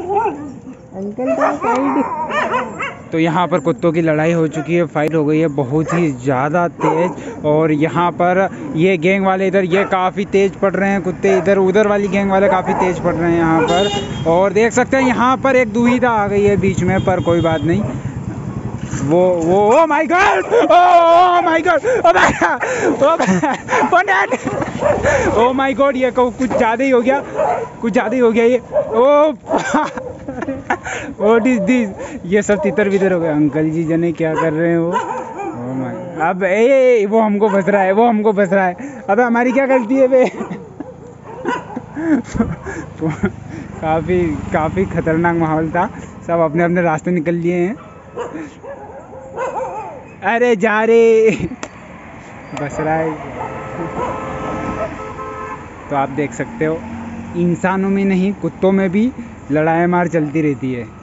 Uncle का side तो यहाँ पर कुत्तों की लड़ाई हो चुकी है फाइट हो गई है, बहुत ही ज़्यादा तेज। और यहाँ पर ये गैंग वाले इधर, ये काफ़ी तेज पड़ रहे हैं कुत्ते, इधर उधर वाली गैंग वाले काफ़ी तेज पड़ रहे हैं यहाँ पर। और देख सकते हैं, यहाँ पर एक दुविधा आ गई है बीच में, पर कोई बात नहीं। वो वो ओ my my god oh my oh my god ये कुछ ज़्यादा ही हो गया। कुछ ज़्यादा ही हो गया ये। ओ व्हाट इज़ दिस ये सब तितर बितर हो गए। अंकल जी जने क्या कर रहे हैं वो? ओ माय अब ए, वो हमको बस रहा है वो हमको बस रहा है। अब हमारी क्या गलती है बे? काफ़ी काफ़ी खतरनाक माहौल था। सब अपने अपने रास्ते निकल लिए हैं। अरे जा रे। बस रहा है। तो आप देख सकते हो, इंसानों में नहीं, कुत्तों में भी लड़ाई मार चलती रहती है।